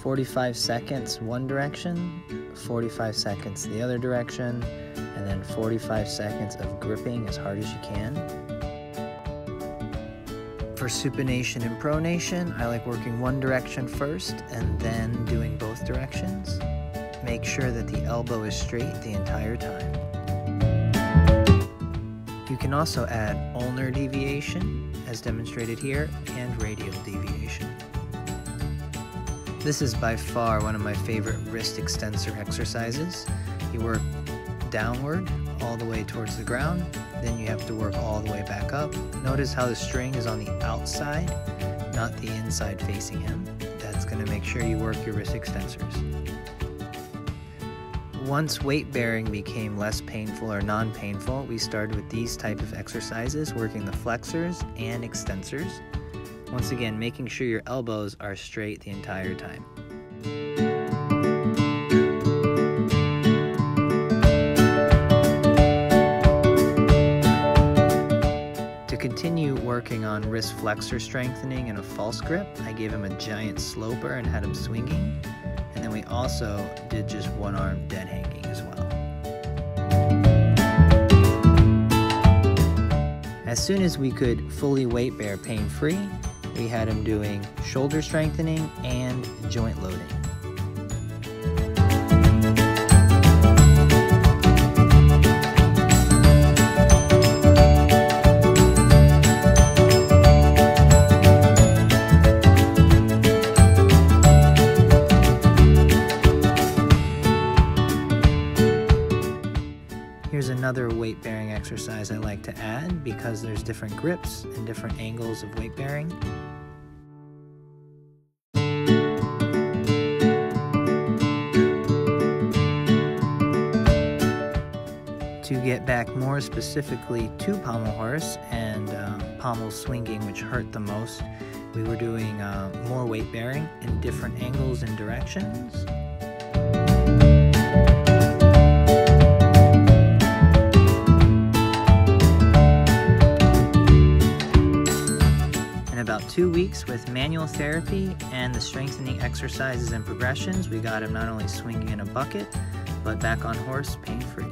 45 seconds one direction, 45 seconds the other direction, and then 45 seconds of gripping as hard as you can. For supination and pronation, I like working one direction first and then doing both directions. Make sure that the elbow is straight the entire time. You can also add ulnar deviation, as demonstrated here, and radial deviation. This is by far one of my favorite wrist extensor exercises. You work downward all the way towards the ground, then you have to work all the way back up. Notice how the string is on the outside, not the inside facing him. That's going to make sure you work your wrist extensors. Once weight bearing became less painful or non-painful, we started with these type of exercises, working the flexors and extensors. Once again, making sure your elbows are straight the entire time. To continue working on wrist flexor strengthening and a false grip, I gave him a giant sloper and had him swinging. And then we also did just one arm dead hanging as well. As soon as we could fully weight bear pain free, we had him doing shoulder strengthening and joint loading. Here's another weight bearing exercise I like to add because there's different grips and different angles of weight bearing. To get back more specifically to pommel horse and um, pommel swinging, which hurt the most, we were doing uh, more weight bearing in different angles and directions. In about two weeks with manual therapy and the strengthening exercises and progressions, we got him not only swinging in a bucket, but back on horse pain free.